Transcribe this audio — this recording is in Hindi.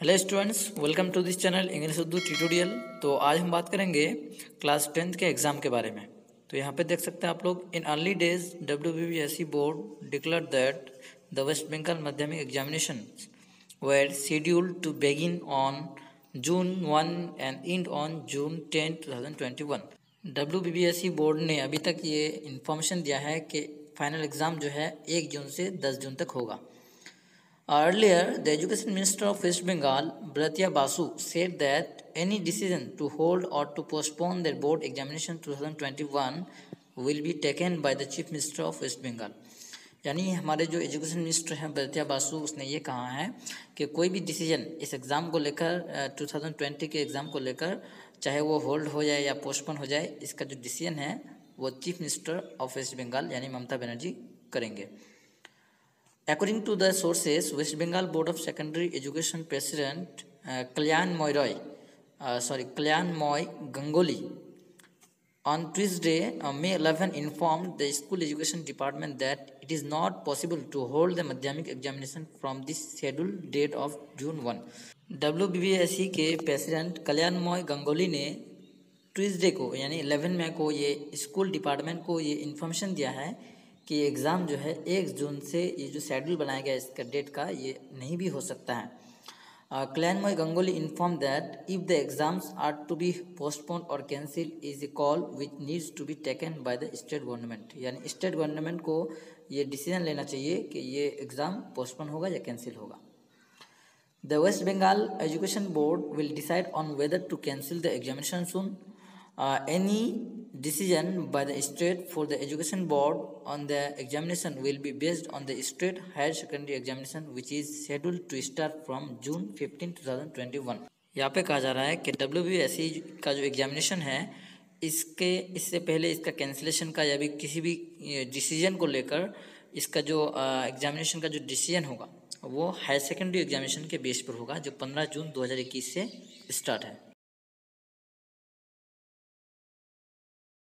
Hello students welcome to this channel English Urdu tutorial तो आज हम बात करेंगे क्लास टेंथ के एग्ज़ाम के बारे में। तो यहाँ पे देख सकते हैं आप लोग in early days W B S C board declare that the West Bengal Madhyamik examination were schedule to begin on June one and end on June ten two thousand twenty one W B S C board ने अभी तक ये इन्फॉर्मेशन दिया है कि फाइनल एग्ज़ाम जो है एक जून से दस जून तक होगा। Earlier, the Education Minister of West Bengal, Bratya Basu, said that any decision to hold or to postpone their board examination 2021 will be taken by the Chief Minister of West Bengal. यानी हमारे जो एजुकेशन मिनिस्टर हैं बरतिया बासु उसने ये कहा है कि कोई भी डिसीज़न इस एग्ज़ाम को लेकर 2020 के एग्ज़ाम को लेकर चाहे वो होल्ड हो जाए या पोस्टपोन हो जाए इसका जो डिसीज़न है वो chief minister of West Bengal यानी ममता बनर्जी करेंगे According to the sources, West Bengal Board of Secondary Education President uh, Kalyan Moy Roy, uh, sorry, Kalyan Moy Gangoli, on Tuesday, uh, May 11, informed the School Education Department that it is not possible to hold the Madhyamik examination from this scheduled date of June 1. W के प्रेसिडेंट कल्याण मॉय गंगोली ने ट्यूसडे को यानी 11 मई को ये स्कूल डिपार्टमेंट को ये इन्फॉर्मेशन दिया है कि एग्ज़ाम जो है एक जून से ये जो शेड्यूल बनाया गया इसका डेट का ये नहीं भी हो सकता है। Kalyanmoy Ganguly inform that if the exams are to be postpone और cancel is a call which needs to be taken by the state government यानी स्टेट गवर्नमेंट को ये डिसीज़न लेना चाहिए कि ये एग्ज़ाम पोस्टपोन होगा या कैंसिल होगा। The West Bengal education board will decide on whether to cancel the examination soon any decision by the state for the education board on the examination will be based on the state higher secondary examination which is scheduled to start from June 15 2021 यहाँ पे कहा जा रहा है कि WBSE का जो एग्जामिनेशन है इसके इससे पहले इसका कैंसिलेशन का या भी किसी भी डिसीज़न को लेकर इसका जो एग्जामिनेशन का जो डिसीज़न होगा वो हायर सेकेंडरी एग्जामिनेशन के बेस पर होगा जो 15 जून 2021 से स्टार्ट है